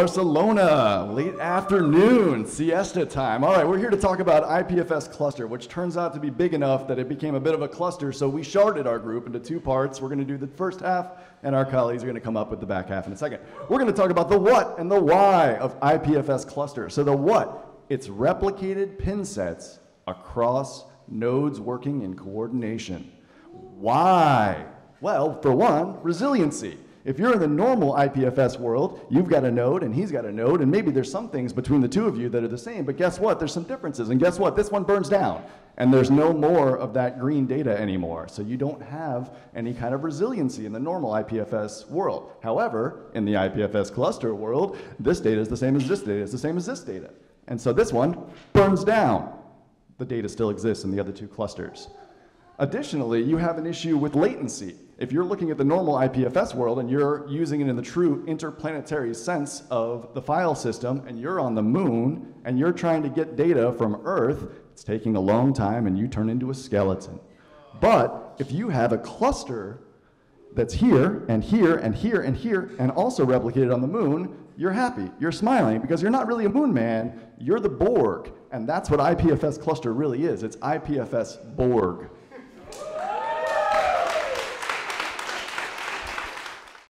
Barcelona, late afternoon, siesta time. All right, we're here to talk about IPFS cluster, which turns out to be big enough that it became a bit of a cluster. So we sharded our group into two parts. We're going to do the first half, and our colleagues are going to come up with the back half in a second. We're going to talk about the what and the why of IPFS cluster. So the what, it's replicated pin sets across nodes working in coordination. Why? Well, for one, resiliency. If you're in the normal IPFS world, you've got a node and he's got a node, and maybe there's some things between the two of you that are the same, but guess what? There's some differences. And guess what? This one burns down, and there's no more of that green data anymore. So you don't have any kind of resiliency in the normal IPFS world. However, in the IPFS cluster world, this data is the same as this data, is the same as this data. And so this one burns down. The data still exists in the other two clusters. Additionally, you have an issue with latency. If you're looking at the normal IPFS world and you're using it in the true interplanetary sense of the file system, and you're on the moon and you're trying to get data from Earth, it's taking a long time and you turn into a skeleton. But if you have a cluster that's here and here and here and here and also replicated on the moon, you're happy, you're smiling because you're not really a moon man, you're the Borg. And that's what IPFS cluster really is. It's IPFS Borg.